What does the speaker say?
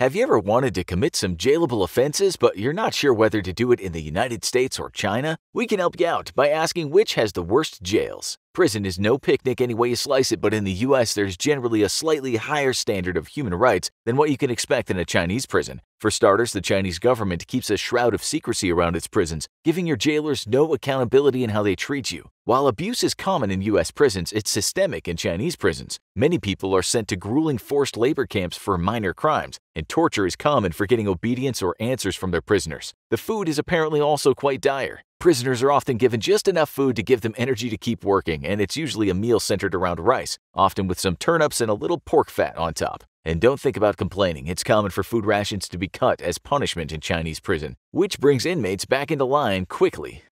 Have you ever wanted to commit some jailable offenses, but you're not sure whether to do it in the United States or China? We can help you out by asking which has the worst jails. Prison is no picnic any way you slice it, but in the US, there's generally a slightly higher standard of human rights than what you can expect in a Chinese prison. For starters, the Chinese government keeps a shroud of secrecy around its prisons, giving your jailers no accountability in how they treat you. While abuse is common in US prisons, it's systemic in Chinese prisons. Many people are sent to grueling forced labor camps for minor crimes, and torture is common for getting obedience or answers from their prisoners. The food is apparently also quite dire. Prisoners are often given just enough food to give them energy to keep working, and it's usually a meal centered around rice, often with some turnips and a little pork fat on top. And don't think about complaining, it's common for food rations to be cut as punishment in Chinese prison, which brings inmates back into line quickly.